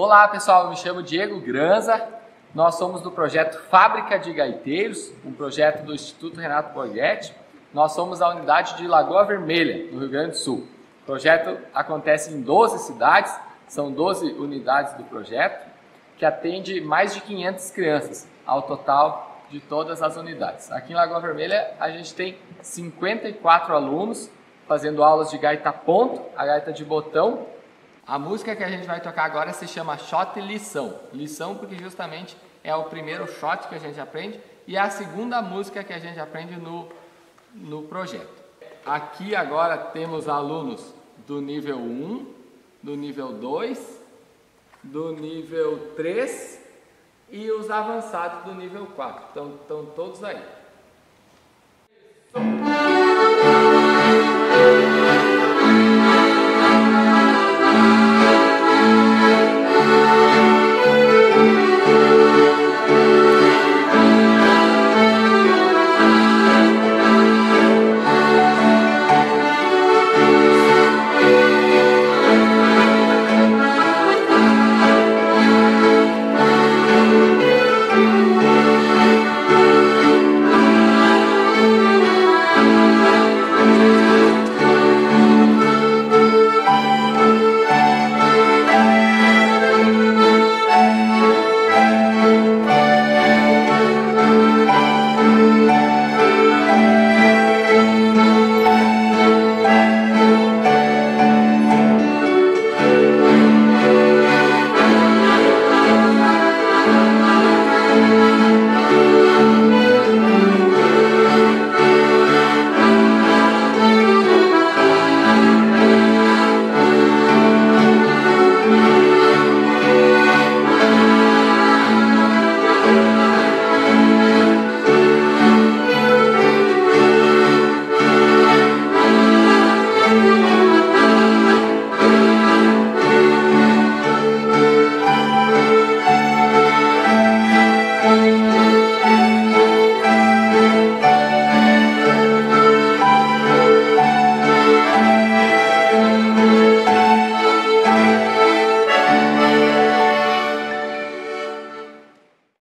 Olá pessoal, me chamo Diego Granza, nós somos do projeto Fábrica de Gaiteiros, um projeto do Instituto Renato Borghetti. Nós somos a unidade de Lagoa Vermelha, no Rio Grande do Sul. O projeto acontece em 12 cidades, são 12 unidades do projeto, que atende mais de 500 crianças, ao total de todas as unidades. Aqui em Lagoa Vermelha a gente tem 54 alunos fazendo aulas de gaita ponto, a gaita de botão. A música que a gente vai tocar agora se chama Shot Lição. Lição porque justamente é o primeiro shot que a gente aprende e é a segunda música que a gente aprende no, no projeto. Aqui agora temos alunos do nível 1, do nível 2, do nível 3 e os avançados do nível 4. Então, estão todos aí.